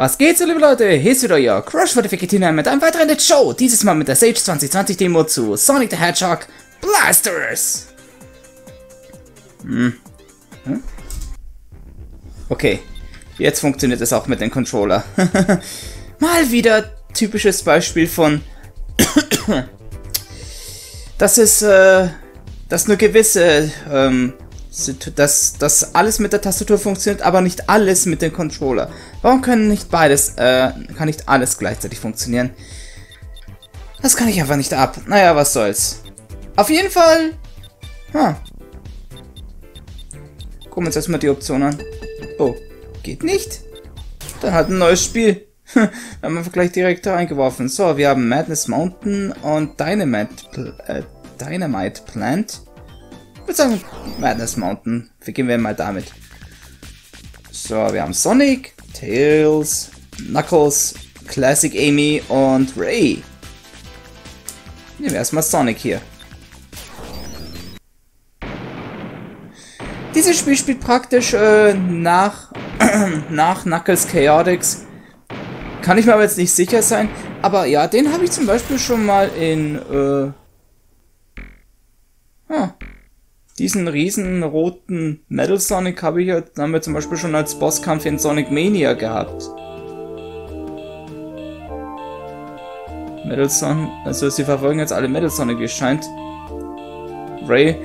Was geht's, liebe Leute? Hier ist wieder euer Crush for the Ficketiner mit einem weiteren Let's Show. Dieses Mal mit der Sage 2020 Demo zu Sonic the Hedgehog Blasters. Hm. Hm? Okay, jetzt funktioniert es auch mit dem Controller. Mal wieder typisches Beispiel von, dass es, äh, dass nur gewisse ähm, dass, dass alles mit der Tastatur funktioniert, aber nicht alles mit dem Controller. Warum können nicht beides, äh, kann nicht alles gleichzeitig funktionieren? Das kann ich einfach nicht ab. Naja, was soll's. Auf jeden Fall... Huh. Gucken wir uns erstmal die Option an. Oh, geht nicht? Dann hat ein neues Spiel. Wir haben einfach gleich direkt da reingeworfen. So, wir haben Madness Mountain und Dynamite, äh, Dynamite Plant würde sagen Madness Mountain. Beginnen wir mal damit. So, wir haben Sonic, Tails, Knuckles, Classic Amy und Ray. Nehmen wir erstmal Sonic hier. Dieses Spiel spielt praktisch äh, nach, nach Knuckles Chaotix. Kann ich mir aber jetzt nicht sicher sein. Aber ja, den habe ich zum Beispiel schon mal in... Äh, ah, diesen riesen roten Metal Sonic habe ich ja, haben wir zum Beispiel schon als Bosskampf in Sonic Mania gehabt. Metal Sonic, also sie verfolgen jetzt alle Metal Sonic, es scheint. Ray.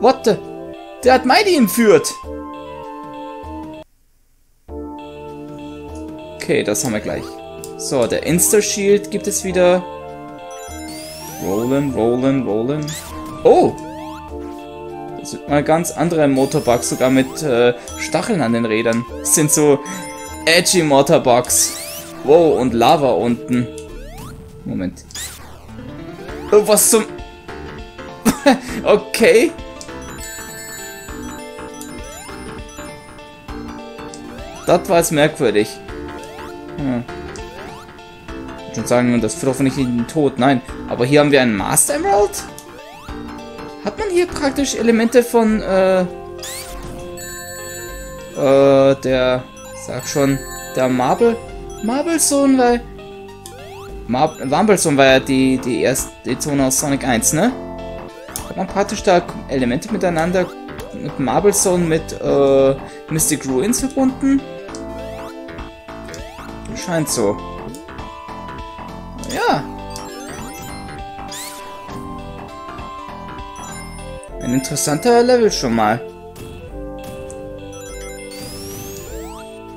What the? Der hat Mighty entführt! Okay, das haben wir gleich. So, der Insta-Shield gibt es wieder. Rollen, rollen, rollen. Oh! Mal ganz andere Motorbugs, sogar mit äh, Stacheln an den Rädern. Das sind so edgy Motorbugs. Wow, und Lava unten. Moment. Oh, was zum... okay. Das war jetzt merkwürdig. Hm. Ich würde sagen, das führt hoffentlich in den Tod. Nein. Aber hier haben wir einen Master Emerald? Hat man hier praktisch Elemente von, äh, äh, der, sag schon, der Marble, Marble Zone, weil, Mar Marble Zone war ja die, die erste die Zone aus Sonic 1, ne? Hat man praktisch da Elemente miteinander, mit Marble Zone mit, äh, Mystic Ruins verbunden? Scheint so. Interessanter Level schon mal.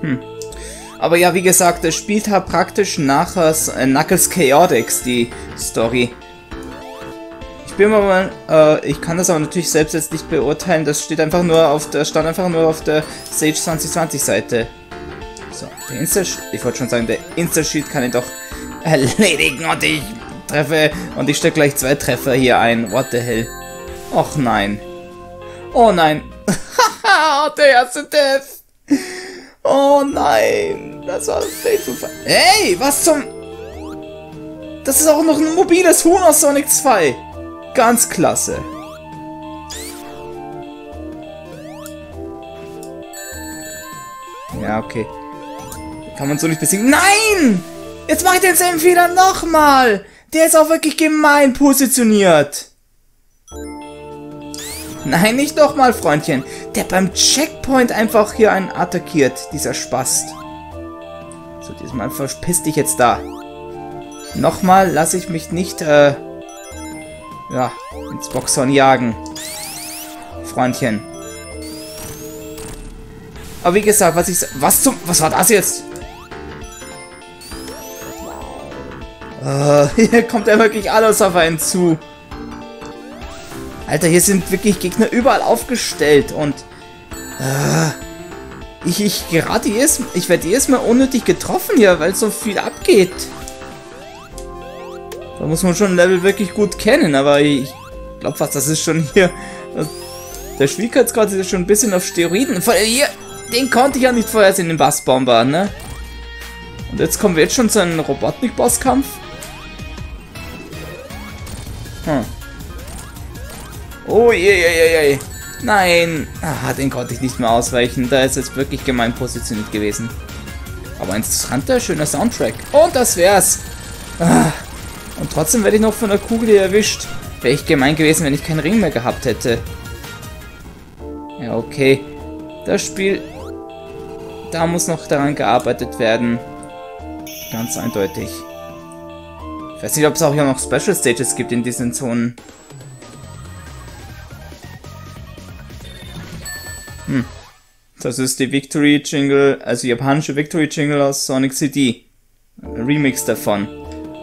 Hm. Aber ja, wie gesagt, es spielt halt praktisch nach äh, Knuckles Chaotix, die Story. Ich bin mal, äh, ich kann das aber natürlich selbst jetzt nicht beurteilen, das steht einfach nur auf der, stand einfach nur auf der Sage 2020 Seite. So, der Insta ich wollte schon sagen, der Insta-Sheet kann ich doch erledigen und ich treffe, und ich stecke gleich zwei Treffer hier ein, what the hell. Och nein. Oh nein. Haha, der erste Death. Oh nein. Das war Fatal Hey, was zum... Das ist auch noch ein mobiles Huhn aus Sonic 2. Ganz klasse. Ja, okay. Kann man so nicht besiegen. Nein! Jetzt mache ich denselben Fehler nochmal. Der ist auch wirklich gemein positioniert. Nein, nicht nochmal, Freundchen. Der beim Checkpoint einfach hier einen attackiert, dieser Spast. So, diesmal verpiss dich jetzt da. Nochmal lasse ich mich nicht, äh, ja, ins Boxhorn jagen. Freundchen. Aber wie gesagt, was ich... Was zum... Was war das jetzt? Uh, hier kommt ja wirklich alles auf einen zu. Alter, hier sind wirklich Gegner überall aufgestellt und... Äh, ich, ich gerade erst... Ich werde erstmal unnötig getroffen hier, weil so viel abgeht. Da muss man schon ein Level wirklich gut kennen, aber ich glaube fast, das ist schon hier... Der Schwierigkeitsgrad ist schon ein bisschen auf Steroiden. Hier, den konnte ich ja nicht vorher sehen, den Bassbomber, ne? Und jetzt kommen wir jetzt schon zu einem Robotnik-Bosskampf. Oh je, je, je, je. Nein. Ah, den konnte ich nicht mehr ausweichen. Da ist jetzt wirklich gemein positioniert gewesen. Aber ein interessanter, schöner Soundtrack. Und das wär's. Ah. Und trotzdem werde ich noch von der Kugel erwischt. Wäre ich gemein gewesen, wenn ich keinen Ring mehr gehabt hätte. Ja, okay. Das Spiel... Da muss noch daran gearbeitet werden. Ganz eindeutig. Ich weiß nicht, ob es auch hier noch Special Stages gibt in diesen Zonen. Das ist die Victory Jingle, also japanische Victory Jingle aus Sonic CD. Ein Remix davon.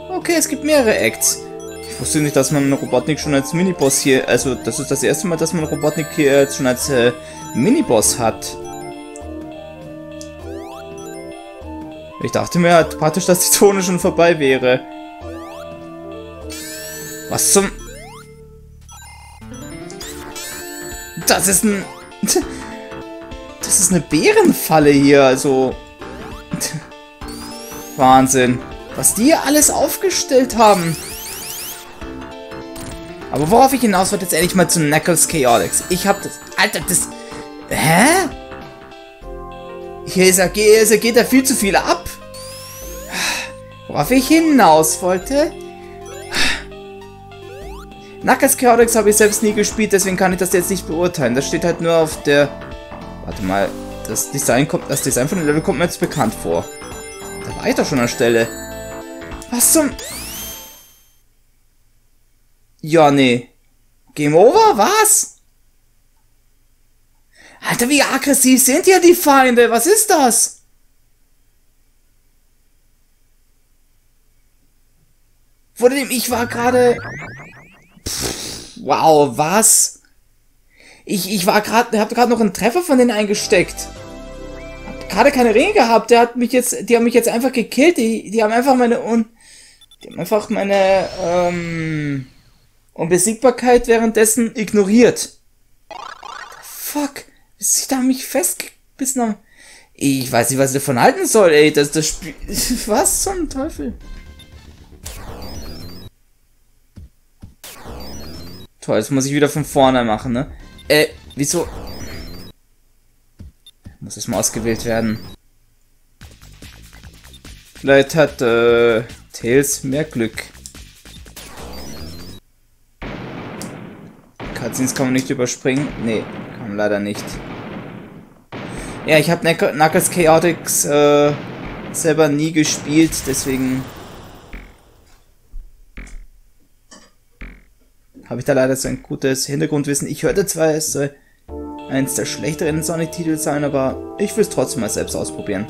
Okay, es gibt mehrere Acts. Ich wusste nicht, dass man Robotnik schon als Miniboss hier, also das ist das erste Mal, dass man Robotnik hier jetzt schon als äh, Miniboss hat. Ich dachte mir halt praktisch, dass die Zone schon vorbei wäre. Was zum... Das ist ein... Das ist eine Bärenfalle hier, also... Wahnsinn. Was die hier alles aufgestellt haben. Aber worauf ich hinaus wollte, jetzt endlich mal zu Knuckles Chaotix. Ich hab das... Alter, das... Hä? Hier, ist er, hier geht er viel zu viel ab. Worauf ich hinaus wollte... Knuckles Chaotix habe ich selbst nie gespielt, deswegen kann ich das jetzt nicht beurteilen. Das steht halt nur auf der... Warte mal, das Design kommt, das Design von dem Level kommt mir jetzt bekannt vor. Da war ich doch schon an der Stelle. Was zum... Ja, nee. Game over? Was? Alter, wie aggressiv sind hier die Feinde? Was ist das? Vor dem ich war gerade... Wow, was? Ich, ich war gerade, hab gerade noch einen Treffer von denen eingesteckt. Hab gerade keine Ringe gehabt. Der hat mich jetzt, die haben mich jetzt einfach gekillt. Die, die haben einfach meine un, die haben einfach meine ähm, Unbesiegbarkeit währenddessen ignoriert. Fuck, sie da mich festgebissen haben. Ich weiß nicht, was ich davon halten soll, ey. Das, das Spiel. Was zum Teufel? Toll, jetzt muss ich wieder von vorne machen, ne? Äh, wieso? Muss es mal ausgewählt werden. Vielleicht hat äh, Tails mehr Glück. Cutscenes kann man nicht überspringen. Nee, kann man leider nicht. Ja, ich habe Knuckles Chaotix äh, selber nie gespielt, deswegen habe ich da leider so ein gutes Hintergrundwissen. Ich hörte zwar, es soll eins der schlechteren Sonic-Titel sein, aber ich will es trotzdem mal selbst ausprobieren.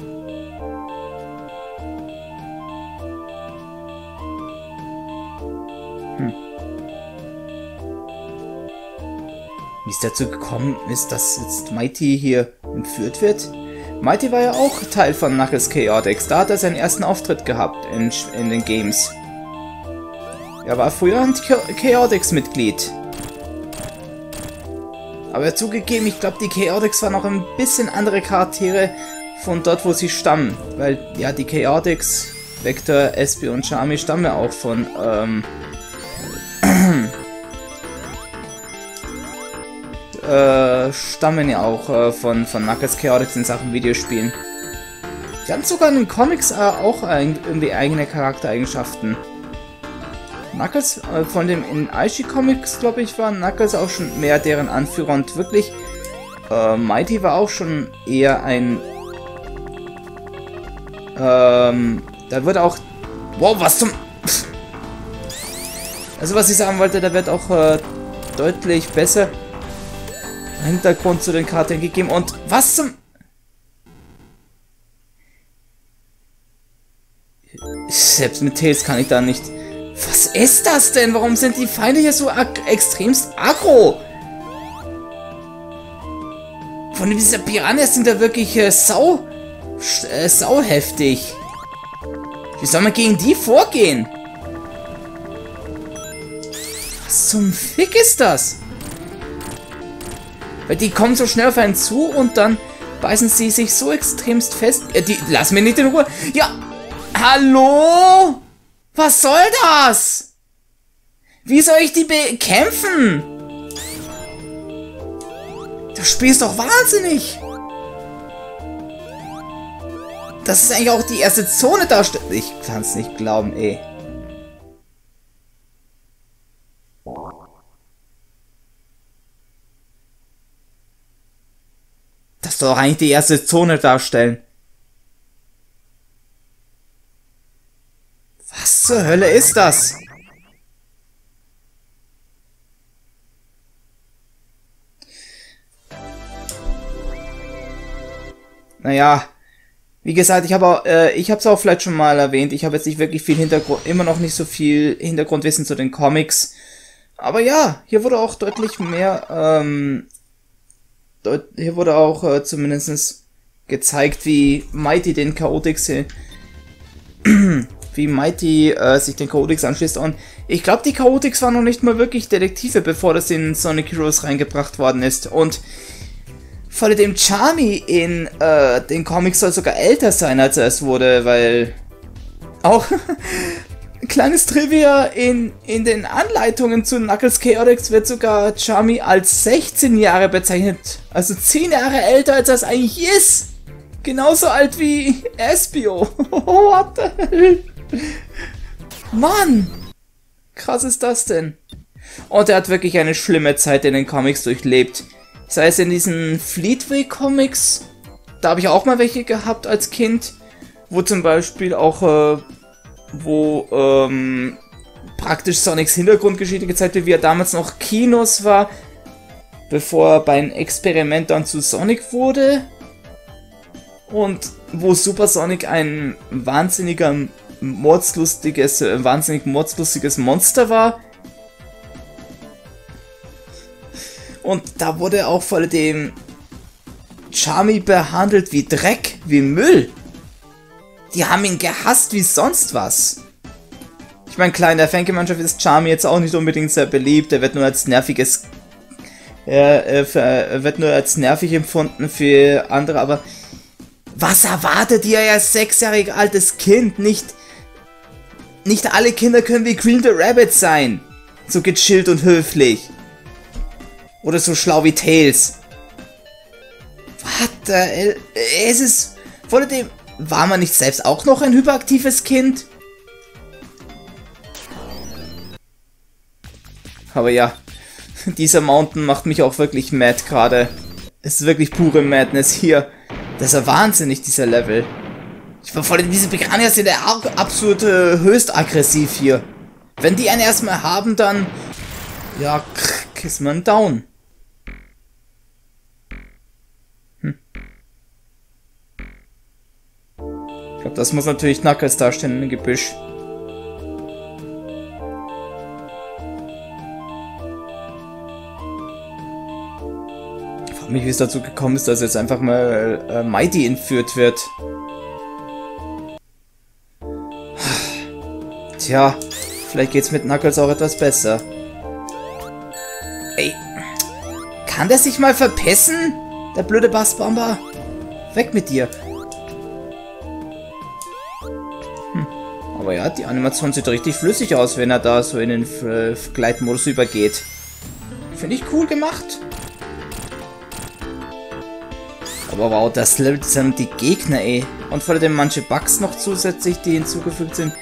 Hm. Wie es dazu gekommen ist, dass jetzt Mighty hier entführt wird? Mighty war ja auch Teil von Knuckles Chaotix. Da hat er seinen ersten Auftritt gehabt in, in den Games. Er war früher ein Chaotix-Mitglied. Aber zugegeben, ich glaube, die Chaotix waren noch ein bisschen andere Charaktere von dort, wo sie stammen. Weil, ja, die Chaotix, Vector, Espy und Charmy stammen ja auch von, ähm... äh, stammen ja auch äh, von, von Knuckles Chaotix in Sachen Videospielen. Die haben sogar in den Comics äh, auch irgendwie eigene Charaktereigenschaften. Knuckles, äh, von dem in Aishi Comics, glaube ich, war Knuckles auch schon mehr deren Anführer und wirklich, äh, Mighty war auch schon eher ein, ähm, da wird auch, wow, was zum, also was ich sagen wollte, da wird auch äh, deutlich besser Hintergrund zu den Karten gegeben und was zum, selbst mit Tails kann ich da nicht was ist das denn? Warum sind die Feinde hier so extremst aggro? Von dieser Piranhas sind da wirklich äh, sau, äh, sau heftig. Wie soll man gegen die vorgehen? Was zum Fick ist das? Weil die kommen so schnell auf einen zu und dann beißen sie sich so extremst fest. Ja, die lassen mir nicht in Ruhe. Ja, hallo? Was soll das? Wie soll ich die bekämpfen? Das Spiel ist doch wahnsinnig. das ist eigentlich auch die erste Zone darstellt. Ich kann es nicht glauben, ey. Das soll doch eigentlich die erste Zone darstellen. Was zur Hölle ist das? Naja, wie gesagt, ich habe äh, ich habe es auch vielleicht schon mal erwähnt. Ich habe jetzt nicht wirklich viel Hintergrund, immer noch nicht so viel Hintergrundwissen zu den Comics. Aber ja, hier wurde auch deutlich mehr, ähm, deut hier wurde auch äh, zumindest gezeigt, wie Mighty den Chaotix, wie Mighty äh, sich den Chaotix anschließt. Und ich glaube, die Chaotix waren noch nicht mal wirklich Detektive, bevor das in Sonic Heroes reingebracht worden ist. Und vor allem Charmy in äh, den Comics soll sogar älter sein, als er es wurde, weil auch kleines Trivia in, in den Anleitungen zu Knuckles Chaotix wird sogar Charmy als 16 Jahre bezeichnet. Also 10 Jahre älter, als er es eigentlich ist. Genauso alt wie Espio. What the hell? Mann! Krass ist das denn? Und er hat wirklich eine schlimme Zeit in den Comics durchlebt. Sei es in diesen Fleetway Comics, da habe ich auch mal welche gehabt als Kind, wo zum Beispiel auch, äh, wo ähm, praktisch Sonics Hintergrundgeschichte gezeigt wird, wie er damals noch Kinos war, bevor er beim Experiment dann zu Sonic wurde. Und wo Super Sonic ein wahnsinniger, mordslustiges, äh, wahnsinnig mordslustiges Monster war, Und da wurde auch vor dem Charmy behandelt wie Dreck, wie Müll. Die haben ihn gehasst wie sonst was. Ich meine, klar, in der Fanke-Mannschaft ist Charmy jetzt auch nicht unbedingt sehr beliebt. Er wird nur als nerviges... Er, er wird nur als nervig empfunden für andere, aber... Was erwartet ihr als sechsjährig altes Kind? Nicht... Nicht alle Kinder können wie Green the Rabbit sein. So gechillt und höflich. Oder so schlau wie Tails. Warte, es ist... Vor dem... War man nicht selbst auch noch ein hyperaktives Kind? Aber ja, dieser Mountain macht mich auch wirklich mad gerade. Es ist wirklich pure Madness hier. Das ist ja wahnsinnig, dieser Level. Ich in diese Piranhas sind der absolut äh, höchst aggressiv hier. Wenn die einen erstmal haben, dann... Ja, ist man down. glaube, das muss natürlich Knuckles darstellen im Gebüsch. Ich frage mich, wie es dazu gekommen ist, dass jetzt einfach mal äh, Mighty entführt wird. Tja, vielleicht geht's mit Knuckles auch etwas besser. Ey, kann der sich mal verpissen? Der blöde Bassbomber? Weg mit dir. Aber ja, die Animation sieht richtig flüssig aus, wenn er da so in den äh, Gleitmodus übergeht. Finde ich cool gemacht. Aber wow, das Level sind die Gegner, ey. Und vor allem manche Bugs noch zusätzlich, die hinzugefügt sind.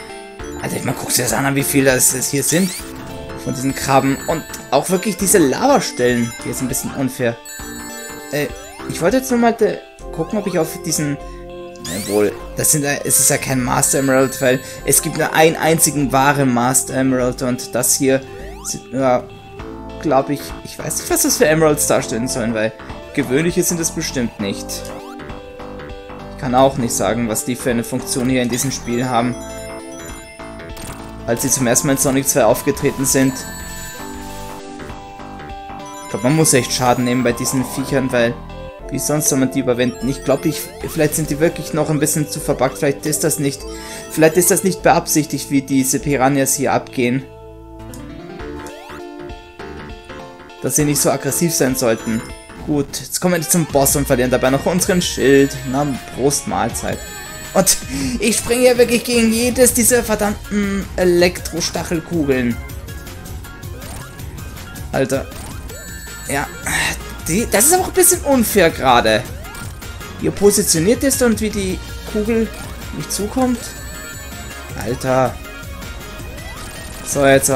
Alter, man guckt sich das an, wie viele das hier sind. Von diesen Krabben. Und auch wirklich diese Lavastellen. Die ist ein bisschen unfair. Äh, ich wollte jetzt nur mal gucken, ob ich auf diesen Jawohl, das sind, es ist ja kein Master Emerald, weil es gibt nur einen einzigen wahren Master Emerald und das hier sind nur, glaube ich, ich weiß nicht, was das für Emeralds darstellen sollen, weil gewöhnliche sind es bestimmt nicht. Ich kann auch nicht sagen, was die für eine Funktion hier in diesem Spiel haben. Als sie zum ersten Mal in Sonic 2 aufgetreten sind. Ich glaube, man muss echt Schaden nehmen bei diesen Viechern, weil wie sonst soll man die überwinden? Ich glaube, ich, vielleicht sind die wirklich noch ein bisschen zu verbuggt. Vielleicht ist das nicht, vielleicht ist das nicht beabsichtigt, wie diese Piranhas hier abgehen. Dass sie nicht so aggressiv sein sollten. Gut, jetzt kommen wir zum Boss und verlieren dabei noch unseren Schild. Na, Prost, Mahlzeit. Und ich springe ja wirklich gegen jedes dieser verdammten Elektrostachelkugeln. Alter. Ja, die, das ist aber auch ein bisschen unfair gerade. Er positioniert ist und wie die Kugel nicht zukommt. Alter. So, jetzt.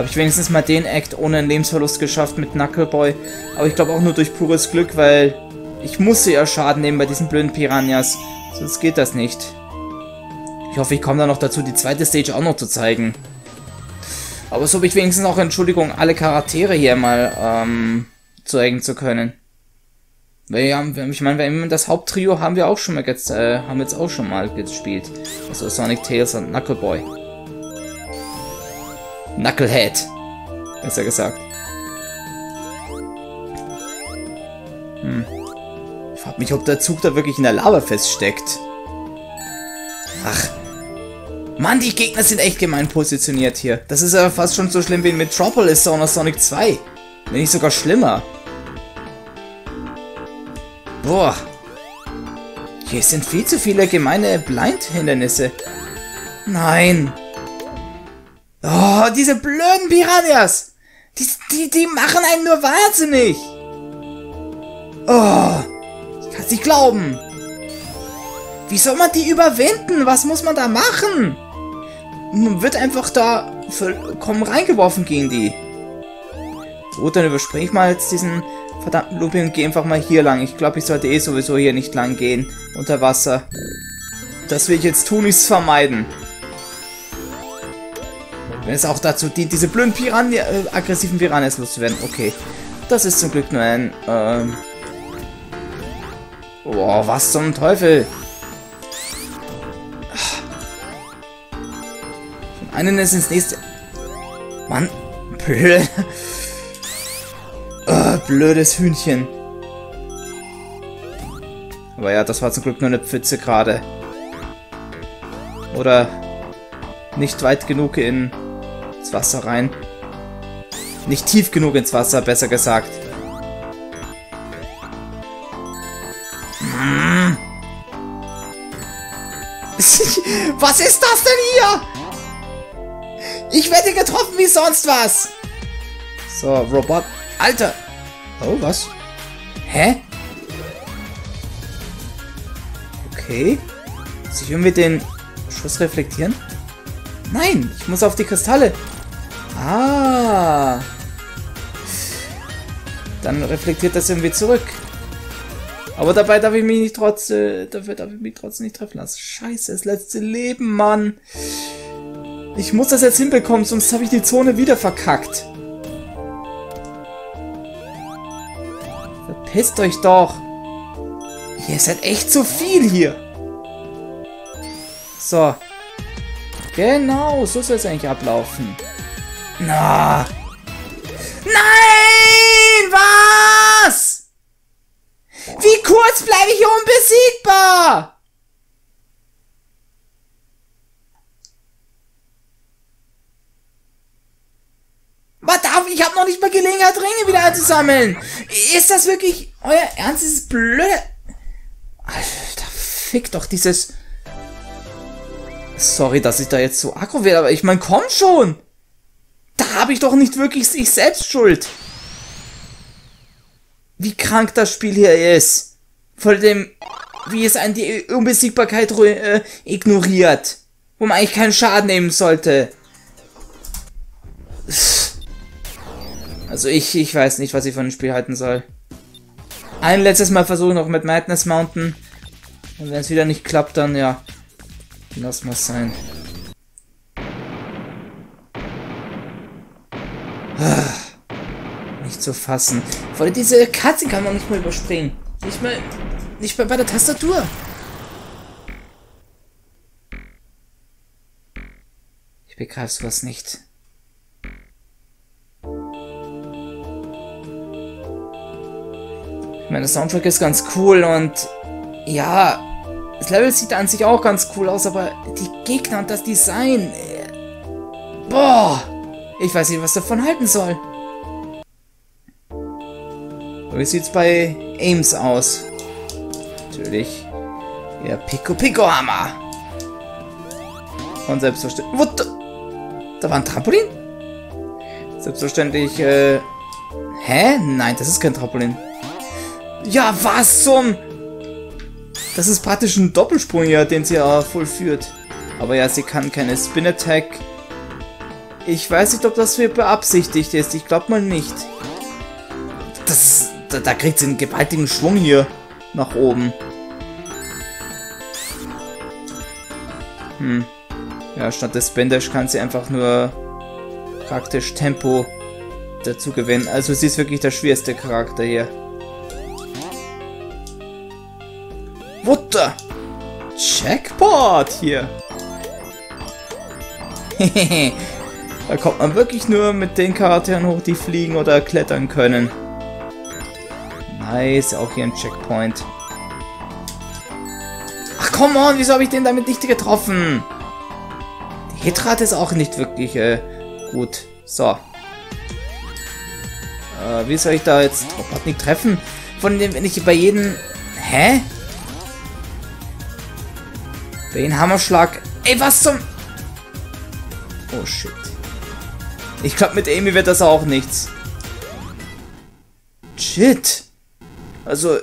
Habe ich wenigstens mal den Act ohne einen Lebensverlust geschafft mit Knuckleboy. Aber ich glaube auch nur durch pures Glück, weil ich musste ja Schaden nehmen bei diesen blöden Piranhas. Sonst geht das nicht. Ich hoffe, ich komme da noch dazu, die zweite Stage auch noch zu zeigen. Aber so habe ich wenigstens auch, Entschuldigung, alle Charaktere hier mal ähm, zeigen zu können. Weil ja, ich meine, das Haupttrio haben wir auch schon mal jetzt, äh, haben jetzt auch schon mal gespielt. Also Sonic Tails und Knuckleboy. Knucklehead. Besser gesagt. Hm. Ich frag mich, ob der Zug da wirklich in der Lava feststeckt. Ach. Mann, die Gegner sind echt gemein positioniert hier. Das ist aber fast schon so schlimm wie in Metropolis oder Sonic 2. Wenn nicht sogar schlimmer. Boah. Hier sind viel zu viele gemeine Blind-Hindernisse. Nein. Oh, diese blöden Piranhas! Die, die, die machen einen nur wahnsinnig! Oh, ich kann's nicht glauben! Wie soll man die überwinden? Was muss man da machen? Man wird einfach da vollkommen reingeworfen gegen die. Gut, dann überspringe ich mal jetzt diesen verdammten Looping und gehe einfach mal hier lang. Ich glaube, ich sollte eh sowieso hier nicht lang gehen. Unter Wasser. Das will ich jetzt tun, nichts vermeiden. Wenn es auch dazu dient, diese blöden Piranha, äh, aggressiven Piranhas loszuwerden. Okay. Das ist zum Glück nur ein, ähm... Boah, was zum Teufel? Von einem ist ins nächste... Mann, blöd. oh, blödes Hühnchen. Aber ja, das war zum Glück nur eine Pfütze gerade. Oder nicht weit genug in ins Wasser rein. Nicht tief genug ins Wasser, besser gesagt. Hm. Was ist das denn hier? Ich werde getroffen wie sonst was. So, Robot. Alter. Oh, was? Hä? Okay. Muss ich irgendwie den Schuss reflektieren? Nein, ich muss auf die Kristalle. Ah. Dann reflektiert das irgendwie zurück. Aber dabei darf ich mich nicht trotz, äh, dafür darf ich mich trotzdem nicht treffen lassen. Scheiße, das letzte Leben, Mann. Ich muss das jetzt hinbekommen, sonst habe ich die Zone wieder verkackt. Verpisst euch doch. Ihr seid echt zu viel hier. So. Genau, so soll es eigentlich ablaufen. Na. Nein! Was? Wie kurz bleibe ich unbesiegbar? Was darf ich? habe noch nicht mal Gelegenheit, Ringe wieder einzusammeln. Ist das wirklich euer Ernst? Das ist blöd. Alter, fick doch dieses... Sorry, dass ich da jetzt so aggro werde, aber ich meine, komm schon! Da habe ich doch nicht wirklich ich selbst schuld. Wie krank das Spiel hier ist. Vor dem, wie es an die Unbesiegbarkeit äh, ignoriert. Wo man eigentlich keinen Schaden nehmen sollte. Also ich, ich weiß nicht, was ich von dem Spiel halten soll. Ein letztes Mal versuchen noch mit Madness Mountain. Und wenn es wieder nicht klappt, dann ja. Lass mal sein. Nicht zu fassen. Vor allem diese Katze kann man nicht mehr überspringen. Nicht mal, nicht mal bei der Tastatur. Ich begreife sowas nicht. Ich meine, der Soundtrack ist ganz cool und ja, das Level sieht an sich auch ganz cool aus, aber die Gegner und das Design. Äh, boah! Ich weiß nicht, was davon halten soll. Wie sieht's bei Ames aus? Natürlich. Ja, Pico Pico Hammer. Und selbstverständlich. What the? Da war ein Trampolin? Selbstverständlich, äh, Hä? Nein, das ist kein Trampolin. Ja, was zum... Das ist praktisch ein Doppelsprung ja, den sie ja vollführt. Aber ja, sie kann keine Spin-Attack. Ich weiß nicht, ob das für beabsichtigt ist. Ich glaube mal nicht. Das, da, da kriegt sie einen gewaltigen Schwung hier nach oben. Hm. Ja, statt des Bandash kann sie einfach nur praktisch Tempo dazu gewinnen. Also sie ist wirklich der schwerste Charakter hier. Wutter! Checkpot hier! da kommt man wirklich nur mit den Charakteren hoch, die fliegen oder klettern können. Nice, auch hier ein Checkpoint. Ach, come on, wieso habe ich den damit nicht getroffen? Die Hitrate ist auch nicht wirklich äh, gut. So. Äh, wie soll ich da jetzt Robotnik treffen? Von dem, wenn ich bei jedem... Hä? Bei jedem Hammerschlag... Ey, was zum... Oh, shit. Ich glaube, mit Amy wird das auch nichts. Shit. Also...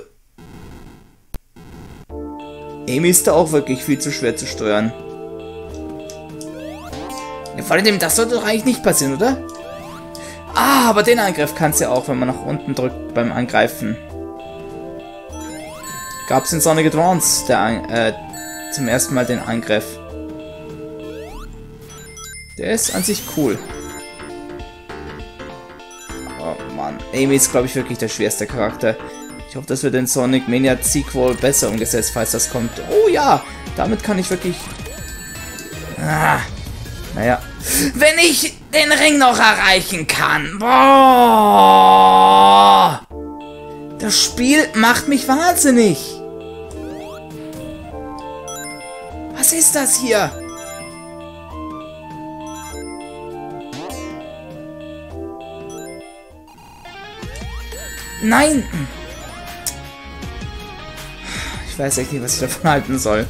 Amy ist da auch wirklich viel zu schwer zu steuern. Ja, vor allem, das sollte doch eigentlich nicht passieren, oder? Ah, aber den Angriff kannst du ja auch, wenn man nach unten drückt beim Angreifen. Gab es in Sonic Advance der, äh, zum ersten Mal den Angriff. Der ist an sich cool. Amy ist, glaube ich, wirklich der schwerste Charakter. Ich hoffe, das wird in Sonic Mania Sequel besser umgesetzt, falls das kommt. Oh ja, damit kann ich wirklich... Ah, naja. Wenn ich den Ring noch erreichen kann. Boah. Das Spiel macht mich wahnsinnig. Was ist das hier? Nein! Ich weiß echt nicht, was ich davon halten soll.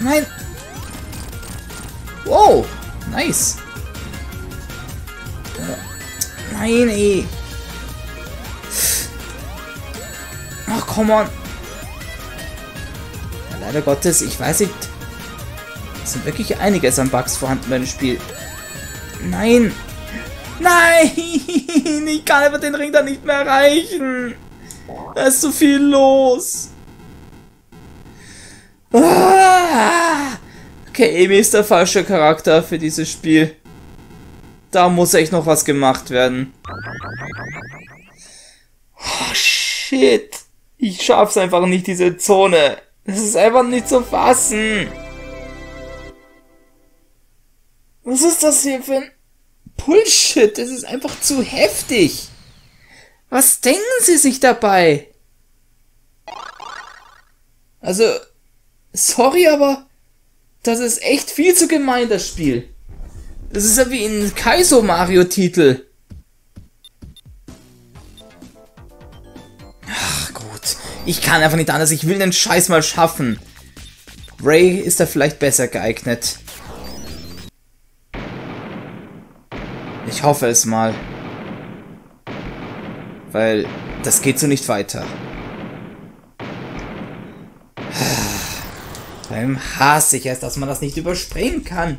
Nein! Wow! Nice! Nein, ey! Ach, come on! Ja, leider Gottes, ich weiß nicht. Es sind wirklich einiges an Bugs vorhanden bei dem Spiel. Nein! Nein! Ich kann einfach den Ring da nicht mehr erreichen! Da ist so viel los! Ah! Okay, Amy ist der falsche Charakter für dieses Spiel. Da muss echt noch was gemacht werden. Oh, shit. Ich schaff's einfach nicht, diese Zone. Das ist einfach nicht zu fassen. Was ist das hier für ein Bullshit? Das ist einfach zu heftig. Was denken Sie sich dabei? Also, Sorry, aber das ist echt viel zu gemein, das Spiel. Das ist ja wie ein Kaizo Mario Titel. Ach gut, ich kann einfach nicht anders, ich will den Scheiß mal schaffen. Ray ist da vielleicht besser geeignet. Ich hoffe es mal. Weil das geht so nicht weiter. allem hasse ich es, dass man das nicht überspringen kann.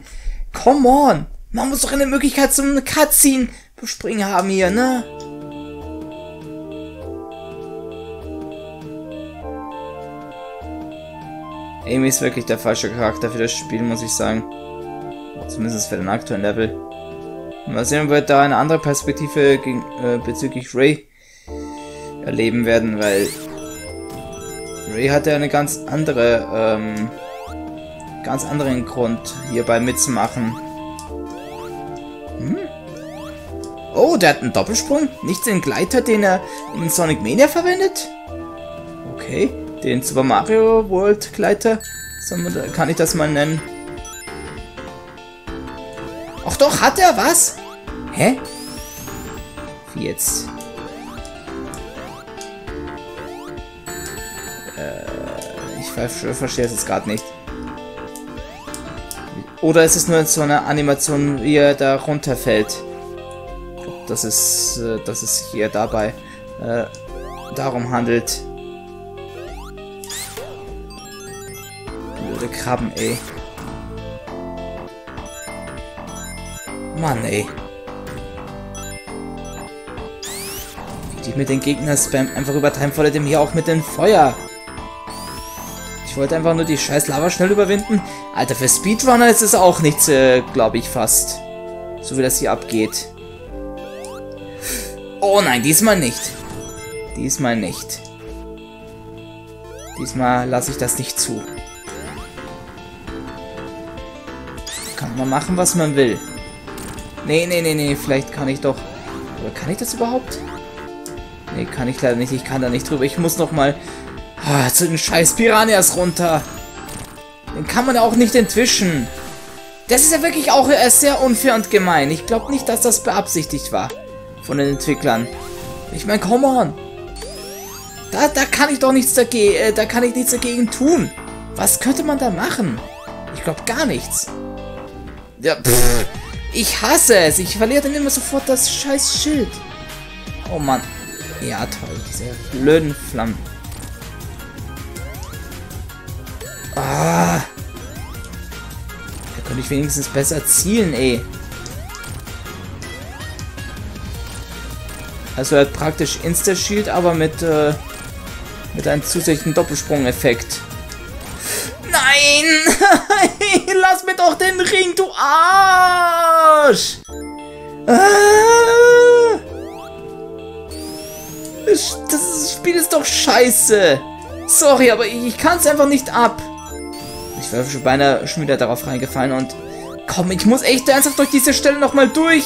Come on! Man muss doch eine Möglichkeit zum Cutscene überspringen haben hier, ne? Amy ist wirklich der falsche Charakter für das Spiel, muss ich sagen. Zumindest für den aktuellen Level. Mal sehen, ob wir da eine andere Perspektive gegen, äh, bezüglich Ray erleben werden, weil Ray hat ja eine ganz andere ähm, ganz anderen Grund, hierbei mitzumachen. Hm? Oh, der hat einen Doppelsprung? Nicht den Gleiter, den er in Sonic Mania verwendet? Okay, den Super Mario World Gleiter, kann ich das mal nennen. Ach doch, hat er was? Hä? Wie jetzt? Äh, ich verstehe es jetzt gerade nicht. Oder ist es nur so eine Animation, wie er da runterfällt? Das ist, äh, dass es hier dabei äh, darum handelt. Blöde Krabben, ey. Mann, ey. Die mit den Gegnern spam einfach übertreiben, vor allem hier auch mit dem Feuer. Ich wollte einfach nur die scheiß Lava schnell überwinden. Alter, für Speedrunner ist es auch nichts, äh, glaube ich fast. So wie das hier abgeht. Oh nein, diesmal nicht. Diesmal nicht. Diesmal lasse ich das nicht zu. Kann man machen, was man will. Nee, nee, nee, nee, vielleicht kann ich doch... Oder kann ich das überhaupt? Nee, kann ich leider nicht. Ich kann da nicht drüber. Ich muss noch mal ah, zu den scheiß Piranhas runter. Den kann man auch nicht entwischen. Das ist ja wirklich auch äh, sehr unfair und gemein. Ich glaube nicht, dass das beabsichtigt war. Von den Entwicklern. Ich meine, come on. Da, da kann ich doch nichts dagegen, äh, da kann ich nichts dagegen tun. Was könnte man da machen? Ich glaube gar nichts. Ja, pff. Ich hasse es. Ich verliere dann immer sofort das scheiß Schild. Oh Mann. Ja, toll. Diese blöden Flammen. Ah. Da könnte ich wenigstens besser zielen, ey. Also er hat praktisch Insta-Shield, aber mit, äh, mit einem zusätzlichen Doppelsprung-Effekt. Nein! Lass mir doch den Ring, du Arsch! Ah! Das Spiel ist doch scheiße. Sorry, aber ich kann es einfach nicht ab. Ich wäre schon beinahe schon wieder darauf reingefallen und... Komm, ich muss echt ernsthaft durch diese Stelle nochmal durch.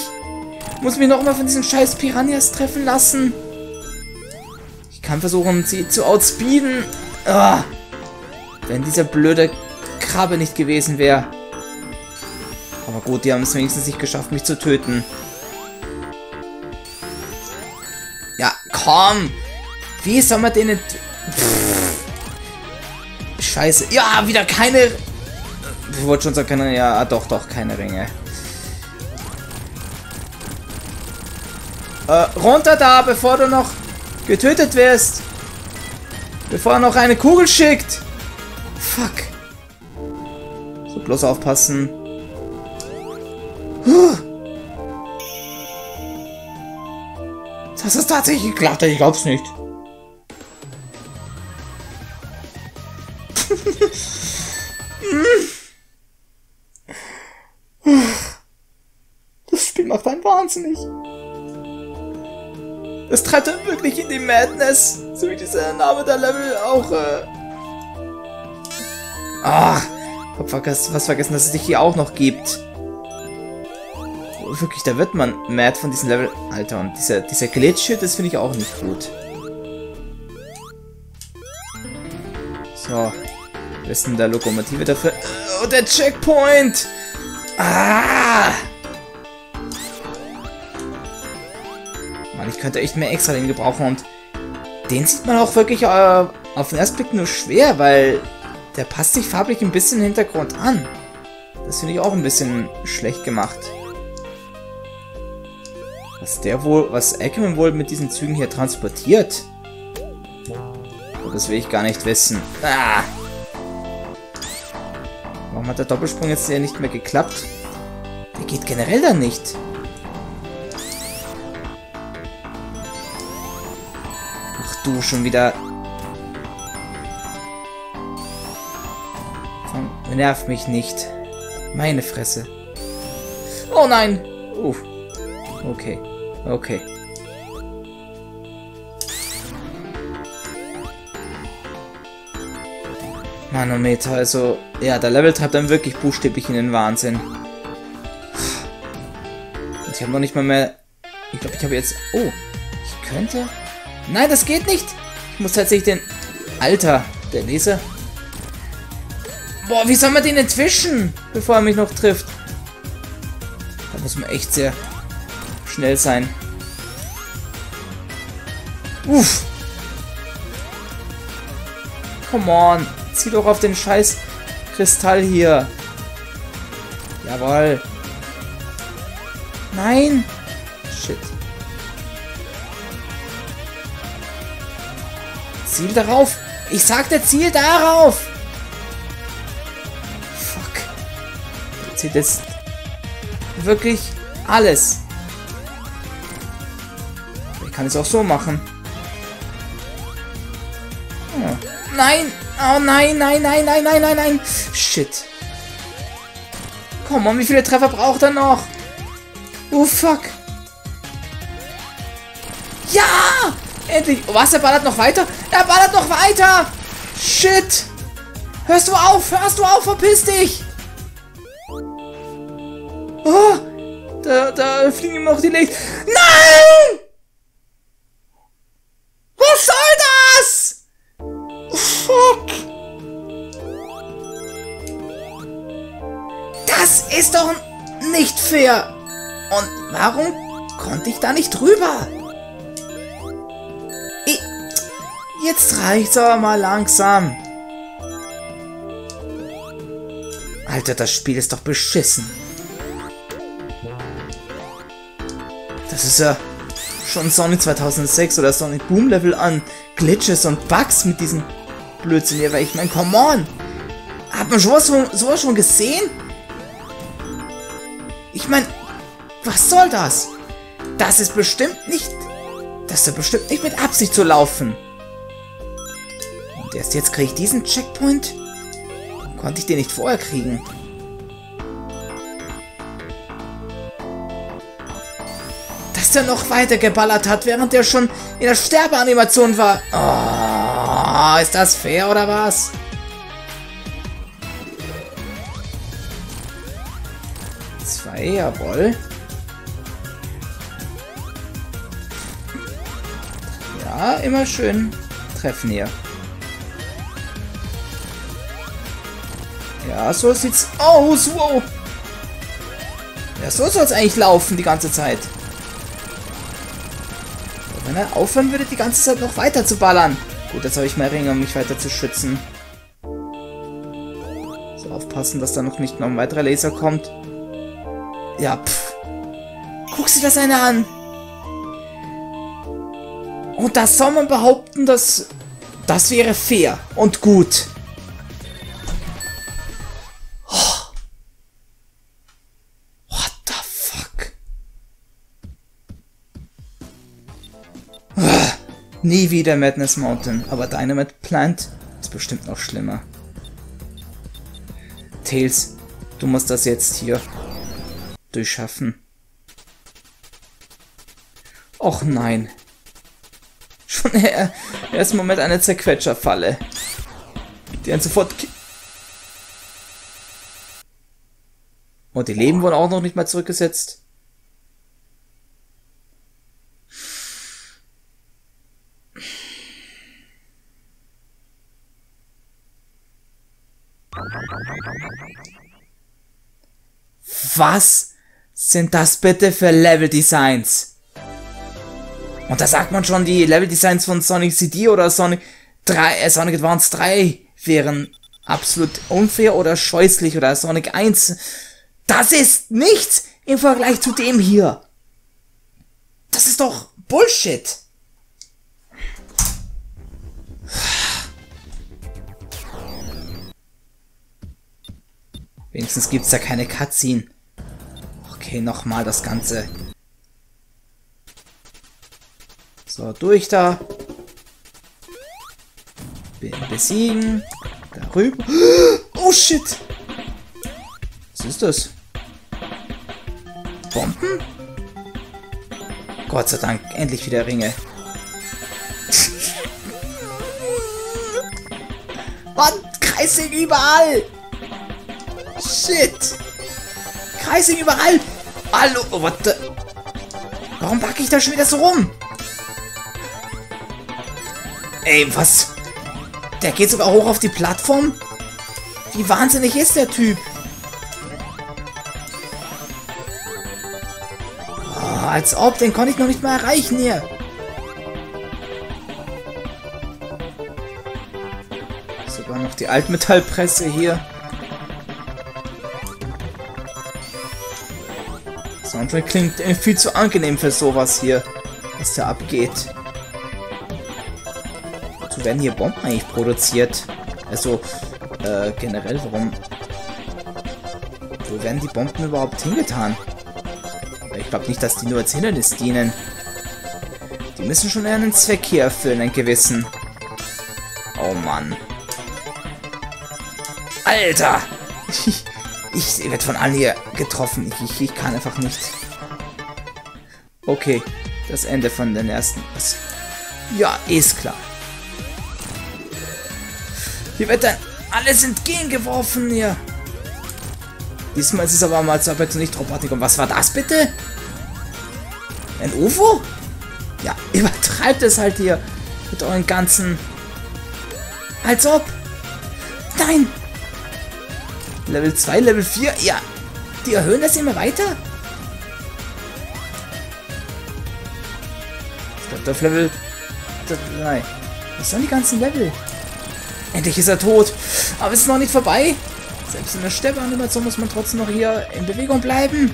Muss mich nochmal von diesen scheiß Piranhas treffen lassen. Ich kann versuchen, sie zu outspeeden. Ah. Wenn dieser blöde Krabbe nicht gewesen wäre. Aber gut, die haben es wenigstens nicht geschafft, mich zu töten. Komm! Wie soll man den... Scheiße. Ja, wieder keine... Ich wollte schon sagen, keine... Ja, doch, doch, keine Ringe. Äh, runter da, bevor du noch getötet wirst. Bevor er noch eine Kugel schickt. Fuck. So, bloß aufpassen. Das ist tatsächlich geklappt, ich glaub's nicht. Das Spiel macht einen wahnsinnig. Es treibt dann wirklich in die Madness, so wie dieser Name der Level auch. Äh Ach, hab vergessen, was vergessen, dass es dich hier auch noch gibt. Wirklich, da wird man mad von diesem Level. Alter, und dieser, dieser Glitch, das finde ich auch nicht gut. So. Wir ist der Lokomotive dafür? Oh, der Checkpoint! Ah! Mann, ich könnte echt mehr extra den gebrauchen und den sieht man auch wirklich äh, auf den ersten Blick nur schwer, weil der passt sich farblich ein bisschen im Hintergrund an. Das finde ich auch ein bisschen schlecht gemacht. Was der wohl, was Ackerman wohl mit diesen Zügen hier transportiert? Das will ich gar nicht wissen. Ah! Warum hat der Doppelsprung jetzt ja nicht mehr geklappt? Der geht generell dann nicht. Ach du, schon wieder Nerv mich nicht. Meine Fresse. Oh nein! Uff. Okay. Okay. Manometer, also... Ja, der Level treibt dann wirklich buchstäblich in den Wahnsinn. Und ich habe noch nicht mal mehr... Ich glaube, ich habe jetzt... Oh, ich könnte... Nein, das geht nicht! Ich muss tatsächlich den... Alter, der Leser Boah, wie soll man den entwischen, bevor er mich noch trifft? Da muss man echt sehr schnell sein. Uff. Come on. Zieh doch auf den scheiß Kristall hier. Jawohl. Nein. Shit. Ziel darauf. Ich sagte Ziel darauf. Fuck. Zieht jetzt wirklich alles. Kann es auch so machen. Oh. Nein! Oh nein, nein, nein, nein, nein, nein, nein! Shit. Komm on, wie viele Treffer braucht er noch? Oh fuck. Ja! Endlich. Oh, was? Er ballert noch weiter? Er ballert noch weiter! Shit! Hörst du auf? Hörst du auf? Verpiss dich! Oh! Da, da fliegen ihm noch die Licht. Nein! Doch nicht fair. Und warum konnte ich da nicht drüber? Ich, jetzt reicht's aber mal langsam. Alter, das Spiel ist doch beschissen. Das ist ja schon Sonic 2006 oder Sonic Boom Level an Glitches und Bugs mit diesem Blödsinn hier, weil ich meine, come on! Hat man sowas, sowas schon gesehen? Ich meine, was soll das? Das ist bestimmt nicht... Das ist bestimmt nicht mit Absicht zu laufen. Und erst jetzt kriege ich diesen Checkpoint? Konnte ich den nicht vorher kriegen? Dass der noch weiter geballert hat, während der schon in der Sterbeanimation war. Oh, ist das fair oder was? Zwei, jawohl. Ja, immer schön treffen hier. Ja, so sieht's aus. Wow. Ja, so soll es eigentlich laufen die ganze Zeit. Wenn er aufhören würde, die ganze Zeit noch weiter zu ballern. Gut, jetzt habe ich mehr Ringe, um mich weiter zu schützen. So, aufpassen, dass da noch nicht noch ein weiterer Laser kommt. Ja, pff. Guck sie das eine an. Und da soll man behaupten, dass das wäre fair und gut. Oh. What the fuck? Ah, nie wieder Madness Mountain, aber Dynamite Plant ist bestimmt noch schlimmer. Tails, du musst das jetzt hier durchschaffen. Och nein, Schon im ersten Moment eine Zerquetscherfalle. Die einen sofort... Und die Leben wurden auch noch nicht mal zurückgesetzt. Was sind das bitte für Level-Designs? Und da sagt man schon, die Level-Designs von Sonic CD oder Sonic 3, äh, Sonic Advance 3 wären absolut unfair oder scheußlich oder Sonic 1. Das ist nichts im Vergleich zu dem hier. Das ist doch Bullshit. Wenigstens gibt's da keine Cutscene. Okay, nochmal das Ganze. So, durch da. Besiegen. Darüber. Oh shit! Was ist das? Bomben? Gott sei Dank, endlich wieder Ringe. Mann, Kreising überall! Shit! Kreising überall! Hallo, oh, what the? Warum packe ich da schon wieder so rum? Ey, was? Der geht sogar hoch auf die Plattform? Wie wahnsinnig ist der Typ? Oh, als ob, den konnte ich noch nicht mal erreichen hier. Sogar noch die Altmetallpresse hier. Soundtrack klingt äh, viel zu angenehm für sowas hier, was da abgeht. Wozu werden hier Bomben eigentlich produziert? Also, äh, generell, warum... Wo werden die Bomben überhaupt hingetan? Ich glaube nicht, dass die nur als Hindernis dienen. Die müssen schon einen Zweck hier erfüllen, einen gewissen. Oh Mann. Alter! Ich, werde von allen hier getroffen. Ich, ich, ich kann einfach nicht. Okay, das Ende von den ersten. Ja, ist klar. Hier wird dann alles entgegengeworfen hier. Diesmal ist es aber mal zur Abwechslung nicht Robotik. Und was war das bitte? Ein UFO? Ja, übertreibt es halt hier mit euren ganzen... Als ob... Nein! Level 2, Level 4? Ja, die erhöhen das immer weiter? Ich glaube, auf Level 3. Was sind die ganzen Level? Endlich ist er tot. Aber es ist noch nicht vorbei. Selbst in der Steppeanimation muss man trotzdem noch hier in Bewegung bleiben.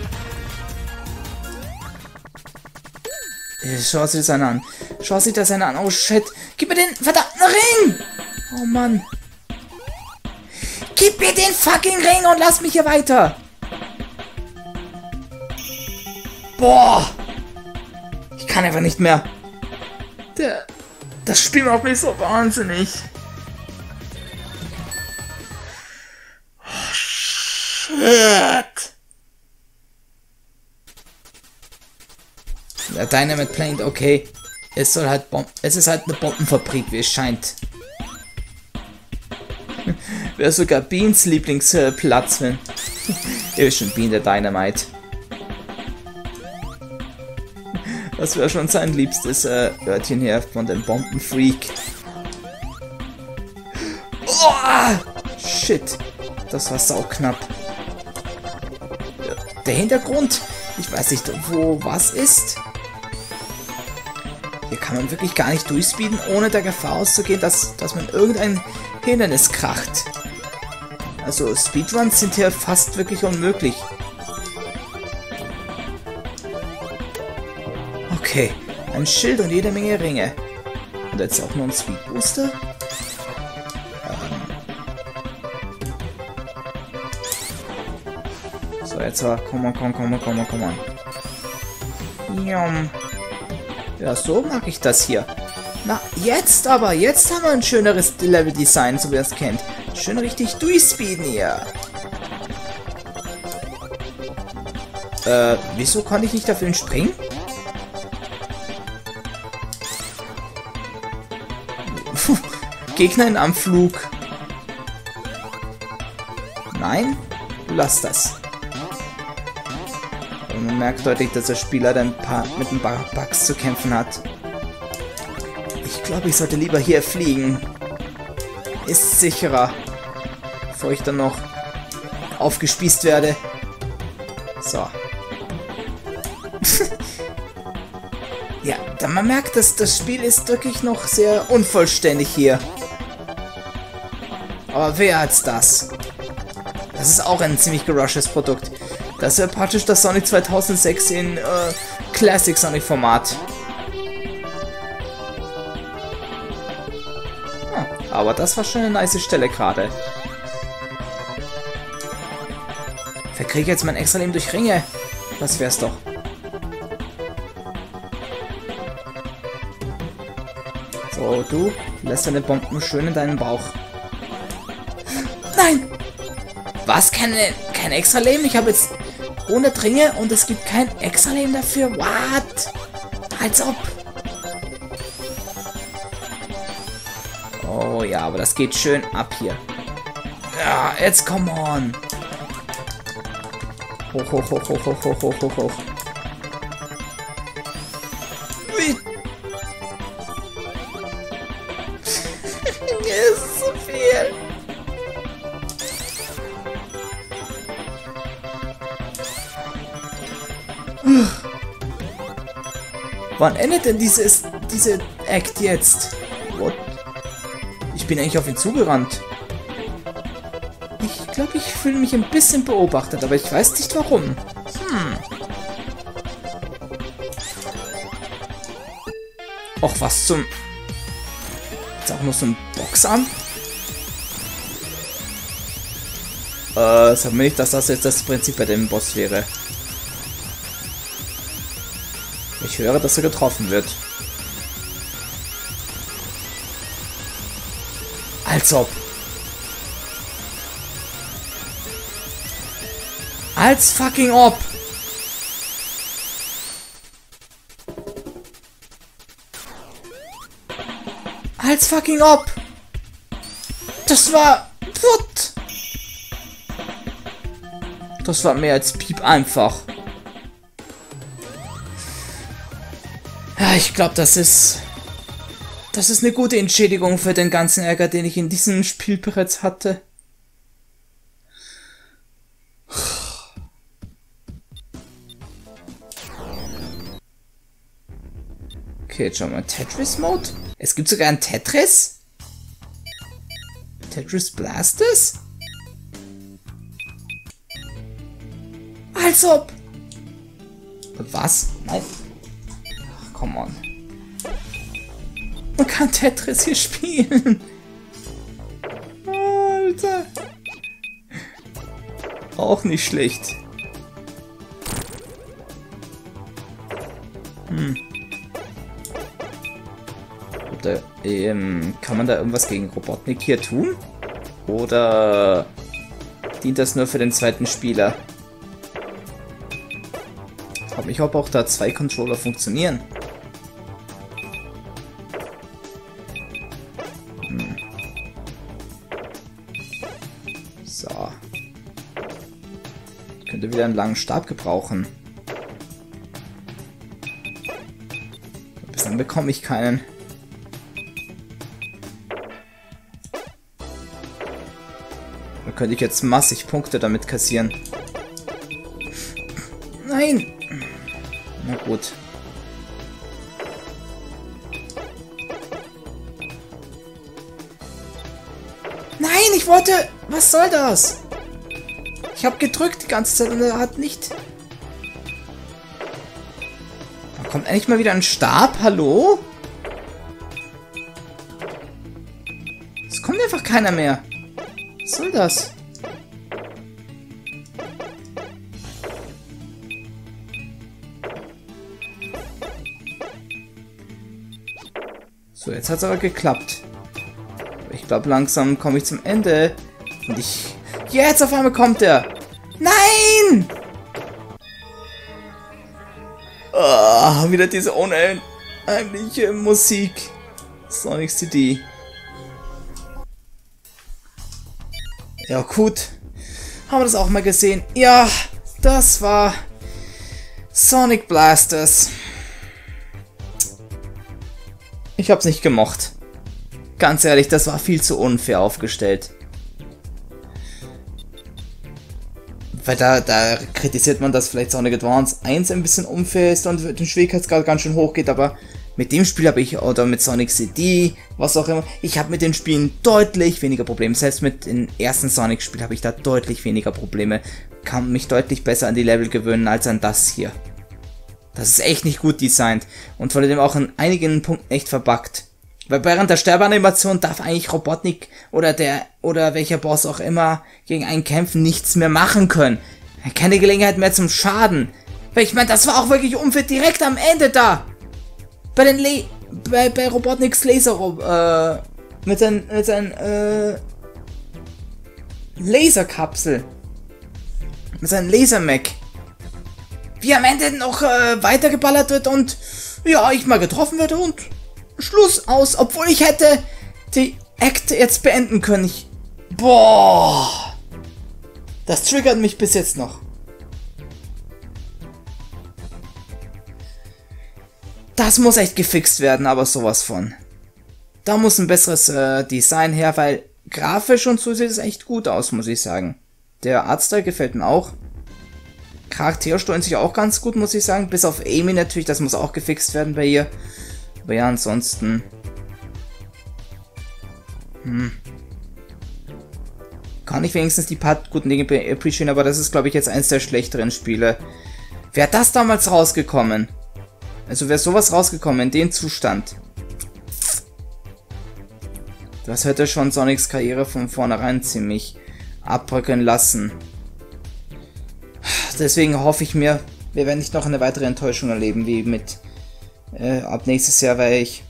Schau sich das an. Schau sich das an. Oh shit. Gib mir den verdammten Ring! Oh Mann. Gib mir den fucking Ring und lass mich hier weiter. Boah. Ich kann einfach nicht mehr. Der, das Spiel macht mich so wahnsinnig. Shit. Der Dynamite Plane, okay. Es soll halt Bom es ist halt eine Bombenfabrik, wie es scheint. Wäre sogar Beans Lieblingsplatz, wenn. Ihr schon, Bean der Dynamite. Das wäre schon sein liebstes äh, Örtchen hier von dem Bombenfreak. Oh, shit. Das war sauknapp. Der Hintergrund, ich weiß nicht, wo was ist. Hier kann man wirklich gar nicht durchspeeden, ohne der Gefahr auszugehen, dass, dass man irgendein Hindernis kracht. Also Speedruns sind hier fast wirklich unmöglich. Okay, ein Schild und jede Menge Ringe. Und jetzt auch noch ein Speed Booster. So, jetzt war, komm mal, komm, komm, komm, komm, komm. Ja, so mag ich das hier. Na, jetzt aber, jetzt haben wir ein schöneres Level-Design, so wie ihr es kennt. Schön richtig durchspeeden hier. Äh, wieso konnte ich nicht dafür springen? Gegner in Anflug. Nein? Lass das. Und man merkt deutlich, dass der Spieler dann mit ein paar Bugs zu kämpfen hat. Ich glaube, ich sollte lieber hier fliegen. Ist sicherer bevor ich dann noch aufgespießt werde. So. ja, da man merkt, dass das Spiel ist wirklich noch sehr unvollständig hier. Aber wer als das? Das ist auch ein ziemlich gerushtes Produkt. Das ist ja praktisch das Sonic 2006 in äh, Classic Sonic Format. Ah, aber das war schon eine nice Stelle gerade. Verkriege jetzt mein extra Leben durch Ringe. Das wär's doch. So, du lässt deine Bomben schön in deinen Bauch. Nein! Was? Keine, kein extra Leben? Ich habe jetzt 100 Ringe und es gibt kein extra Leben dafür. What? Als ob. Oh ja, aber das geht schön ab hier. Ja, jetzt come on. Hoch, hoch, hoch, hoch, hoch, hoch, hoch, hoch, hoch. Wann endet denn dieses, diese Act jetzt? What? Ich bin eigentlich auf ihn zugerannt fühle mich ein bisschen beobachtet, aber ich weiß nicht warum. Hm. Och, was zum... Jetzt auch noch so ein Box an? Äh, sag mir nicht, dass das jetzt das Prinzip bei dem Boss wäre. Ich höre, dass er getroffen wird. Als ob. Als fucking ob. Als fucking ob. Das war... What? Das war mehr als Piep einfach. Ja, ich glaube, das ist... Das ist eine gute Entschädigung für den ganzen Ärger, den ich in diesem Spiel bereits hatte. Okay, jetzt schauen wir mal. Tetris-Mode? Es gibt sogar ein Tetris? Tetris Blasters? Als ob! Was? Nein. Ach, come on. Man kann Tetris hier spielen. Alter. Auch nicht schlecht. Hm. Ähm, kann man da irgendwas gegen Robotnik hier tun? Oder dient das nur für den zweiten Spieler? Ich frage mich, ob auch da zwei Controller funktionieren. könnte wieder einen langen Stab gebrauchen. Bislang bekomme ich keinen. Könnte ich jetzt massig Punkte damit kassieren. Nein! Na gut. Nein, ich wollte... Was soll das? Ich habe gedrückt die ganze Zeit und er hat nicht... Da kommt endlich mal wieder ein Stab. Hallo? Es kommt einfach keiner mehr. Was soll das? Jetzt hat es aber geklappt. Ich glaube, langsam komme ich zum Ende. Und ich Jetzt auf einmal kommt er. Nein! Oh, wieder diese unheimliche Musik. Sonic CD. Ja, gut. Haben wir das auch mal gesehen? Ja, das war Sonic Blasters. Ich hab's nicht gemocht. Ganz ehrlich, das war viel zu unfair aufgestellt. Weil da, da kritisiert man, dass vielleicht Sonic Advance 1 ein bisschen unfair ist und den Schwierigkeitsgrad ganz schön hoch geht, aber mit dem Spiel habe ich, oder mit Sonic CD, was auch immer, ich habe mit den Spielen deutlich weniger Probleme. Selbst mit den ersten Sonic-Spielen habe ich da deutlich weniger Probleme. Kann mich deutlich besser an die Level gewöhnen als an das hier. Das ist echt nicht gut designt und vor allem auch an einigen Punkten echt verbuggt. Weil während der Sterbeanimation darf eigentlich Robotnik oder der oder welcher Boss auch immer gegen einen kämpfen nichts mehr machen können. Keine Gelegenheit mehr zum Schaden. Weil ich meine, das war auch wirklich unfair direkt am Ende da. Bei den Le bei, bei Robotniks Laser äh, mit seinen mit seinen äh, Laserkapsel mit seinem Lasermech. Wie am Ende noch äh, weitergeballert wird und ja, ich mal getroffen werde und Schluss aus, obwohl ich hätte die Act jetzt beenden können. Ich, boah. Das triggert mich bis jetzt noch. Das muss echt gefixt werden, aber sowas von. Da muss ein besseres äh, Design her, weil grafisch und so sieht es echt gut aus, muss ich sagen. Der Artstyle gefällt mir auch. Charaktere steuern sich auch ganz gut, muss ich sagen. Bis auf Amy natürlich, das muss auch gefixt werden bei ihr. Aber ja, ansonsten... Hm. Kann ich wenigstens die paar guten Dinge appreciaten, aber das ist, glaube ich, jetzt eins der schlechteren Spiele. Wäre das damals rausgekommen? Also wäre sowas rausgekommen in dem Zustand, Das hätte schon Sonics Karriere von vornherein ziemlich abbröckeln lassen. Deswegen hoffe ich mir, wir werden nicht noch eine weitere Enttäuschung erleben, wie mit äh, ab nächstes Jahr, weil ich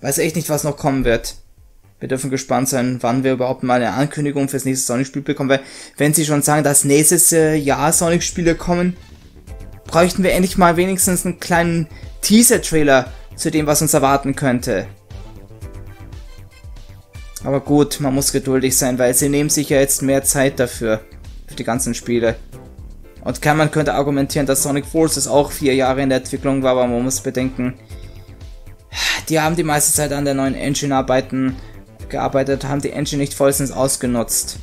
weiß echt nicht, was noch kommen wird. Wir dürfen gespannt sein, wann wir überhaupt mal eine Ankündigung fürs nächste Sonic-Spiel bekommen, weil wenn sie schon sagen, dass nächstes äh, Jahr Sonic-Spiele kommen, bräuchten wir endlich mal wenigstens einen kleinen Teaser-Trailer zu dem, was uns erwarten könnte. Aber gut, man muss geduldig sein, weil sie nehmen sich ja jetzt mehr Zeit dafür, für die ganzen Spiele. Und man könnte argumentieren, dass Sonic Forces auch vier Jahre in der Entwicklung war, aber man muss bedenken, die haben die meiste Zeit an der neuen Engine arbeiten gearbeitet, haben die Engine nicht vollstens ausgenutzt.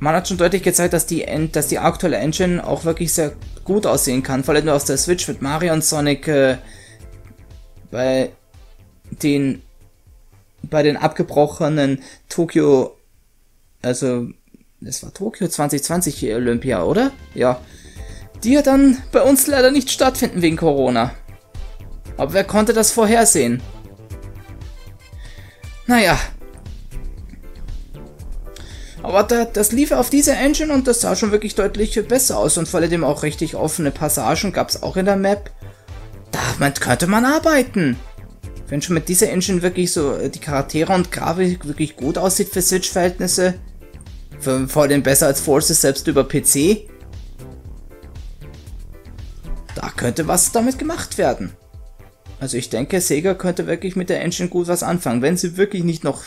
Man hat schon deutlich gezeigt, dass die, dass die aktuelle Engine auch wirklich sehr gut aussehen kann. Vor allem aus der Switch mit Mario und Sonic äh, bei den bei den abgebrochenen Tokyo, also es war Tokyo 2020 Olympia, oder? Ja. Die ja dann bei uns leider nicht stattfinden wegen Corona. Aber wer konnte das vorhersehen? Naja. Aber da, das lief auf dieser Engine und das sah schon wirklich deutlich besser aus. Und vor allem auch richtig offene Passagen gab es auch in der Map. Damit könnte man arbeiten. Wenn schon mit dieser Engine wirklich so äh, die Charaktere und Grafik wirklich gut aussieht für Switch-Verhältnisse. Vor allem besser als Forces selbst über PC. Da könnte was damit gemacht werden. Also ich denke, Sega könnte wirklich mit der Engine gut was anfangen, wenn sie wirklich nicht noch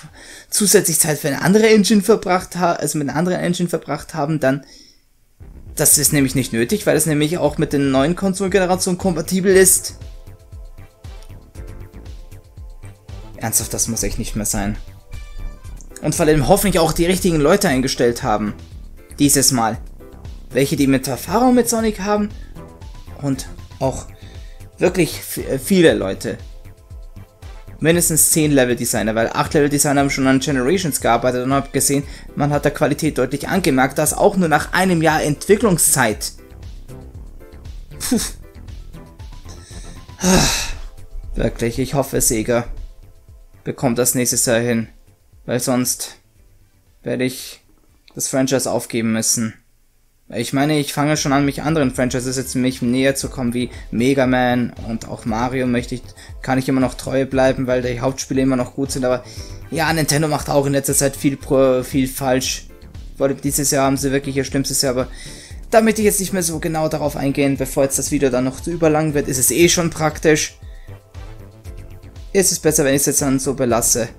zusätzlich Zeit für eine andere Engine verbracht haben, also mit einer anderen Engine verbracht haben, dann das ist nämlich nicht nötig, weil es nämlich auch mit den neuen Konsolengenerationen kompatibel ist. Ernsthaft, das muss echt nicht mehr sein. Und vor allem hoffentlich auch die richtigen Leute eingestellt haben. Dieses Mal. Welche die mit Erfahrung mit Sonic haben und auch wirklich äh, viele Leute. Mindestens 10 Level-Designer, weil 8 Level-Designer haben schon an Generations gearbeitet und habe gesehen, man hat der Qualität deutlich angemerkt, dass auch nur nach einem Jahr Entwicklungszeit. Puh. Wirklich, ich hoffe, Sega bekommt das nächstes Jahr hin, weil sonst werde ich das Franchise aufgeben müssen. Ich meine, ich fange schon an, mich anderen Franchises jetzt mich näher zu kommen, wie Mega Man und auch Mario möchte ich, kann ich immer noch treu bleiben, weil die Hauptspiele immer noch gut sind, aber ja, Nintendo macht auch in letzter Zeit viel, viel falsch. Weil dieses Jahr haben sie wirklich ihr schlimmstes Jahr, aber damit ich jetzt nicht mehr so genau darauf eingehen, bevor jetzt das Video dann noch zu überlang wird, ist es eh schon praktisch. Ist es besser, wenn ich es jetzt dann so belasse.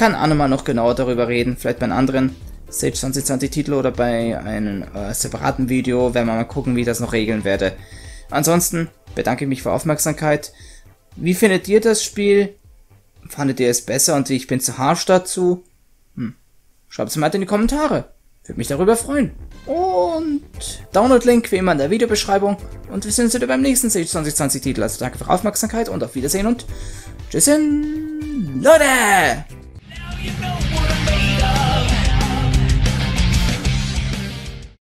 Kann nochmal noch genauer darüber reden, vielleicht bei einem anderen Stage 2020 Titel oder bei einem äh, separaten Video, werden wir mal gucken, wie ich das noch regeln werde. Ansonsten bedanke ich mich für Aufmerksamkeit. Wie findet ihr das Spiel? Fandet ihr es besser und ich bin zu harsch dazu? Hm. Schreibt es mal in die Kommentare. Würde mich darüber freuen. Und Download-Link wie immer in der Videobeschreibung. Und wir sehen uns wieder beim nächsten Stage 2020 Titel. Also danke für Aufmerksamkeit und auf Wiedersehen und Tschüss, Leute! you know.